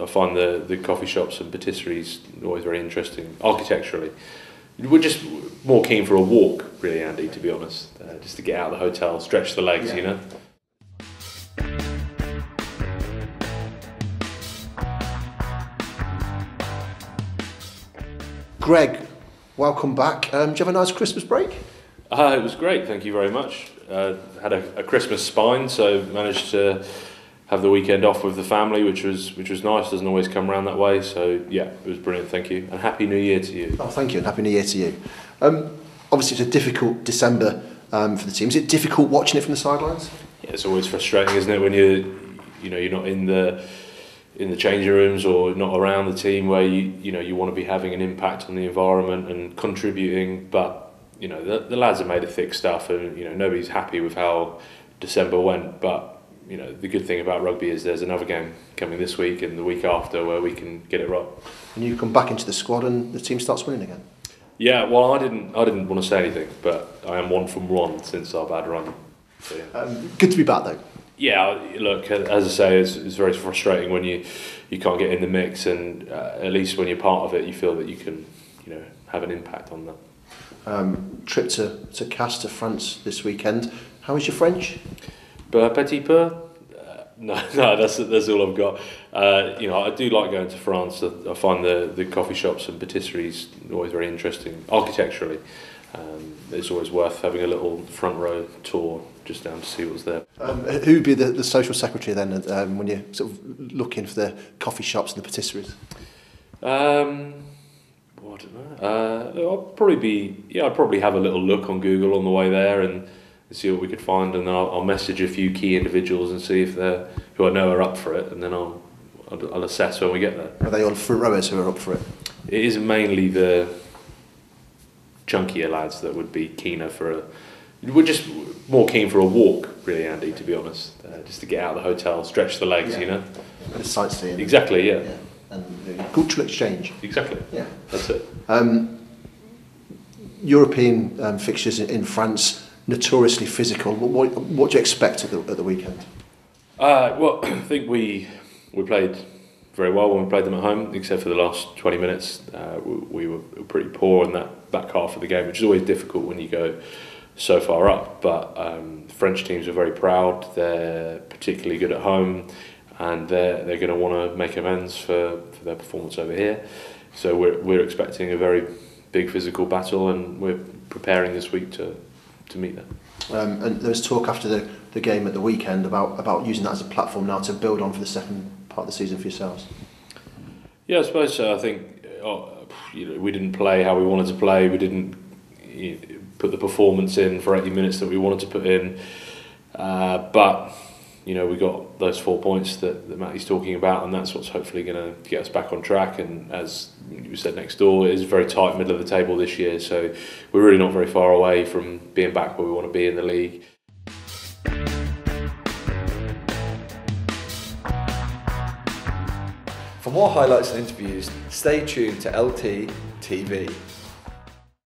I find the, the coffee shops and patisseries always very interesting architecturally. We're just more keen for a walk, really, Andy, to be honest, uh, just to get out of the hotel, stretch the legs, Yeah. you know. Greg, welcome back. Um, do you have a nice Christmas break? Uh, it was great, thank you very much. Uh, had a, a Christmas spine, so managed to have the weekend off with the family, which was which was nice. Doesn't always come around that way, so yeah, it was brilliant. Thank you, and happy New Year to you. Oh, thank you, and Happy New Year to you. Um, obviously, it's a difficult December um, for the team. Is it difficult watching it from the sidelines? Yeah, it's always frustrating, isn't it, when you you know you're not in the in the changing rooms or not around the team where you you know you want to be having an impact on the environment and contributing, but you know the, the lads have made it thick stuff, and you know nobody's happy with how December went, but. You know the good thing about rugby is there's another game coming this week and the week after where we can get it right. And you come back into the squad and the team starts winning again. Yeah, well I didn't I didn't want to say anything, but I am one from one since our bad run. So, yeah. Um, good to be back, though. Yeah, look, as I say, it's, it's very frustrating when you, you can't get in the mix, and uh, at least when you're part of it, you feel that you can, you know, have an impact on that. Um, trip to, to Castres, France this weekend. How is your French? But petit peu, uh, no, no, that's that's all I've got. Uh, you know, I do like going to France. I, I find the the coffee shops and patisseries always very interesting architecturally. Um, it's always worth having a little front row tour just down to see what's there. Um, who would be the, the social secretary then um, when you're sort of looking for the coffee shops and the patisseries? Um, well, I don't know. Uh, I'll probably be yeah. I'd probably have a little look on Google on the way there and see what we could find, and then I'll, I'll message a few key individuals and see if they're who I know are up for it, and then I'll I'll, I'll assess when we get there. Are they all front rowers who are up for it? It is mainly the chunkier lads that would be keener for a. We're just more keen for a walk, really, Andy. To be honest, uh, just to get out of the hotel, stretch the legs, Yeah. you know. Of sightseeing. Exactly. Yeah. Yeah. And cultural exchange. Exactly. Yeah. That's it. Um, European um, fixtures in, in France, notoriously physical. What, what, do you expect at the, at the weekend? Uh, well, I think we we played very well when we played them at home, except for the last 20 minutes. Uh, we, we were pretty poor in that back half of the game, which is always difficult when you go so far up. But um, French teams are very proud. They're particularly good at home, and they're they're going to want to make amends for, for their performance over here. So we're we're expecting a very big physical battle, and we're preparing this week to to meet that. Um, and there was talk after the, the game at the weekend about, about using that as a platform now to build on for the second part of the season for yourselves. Yeah, I suppose so. I think uh, you know, we didn't play how we wanted to play. We didn't you know, put the performance in for 80 minutes that we wanted to put in. Uh, but you know, we got those four points that, that Matty's talking about, and that's what's hopefully going to get us back on track. And as you said next door, it is very tight middle of the table this year, so we're really not very far away from being back where we want to be in the league. For more highlights and interviews, stay tuned to LT TV.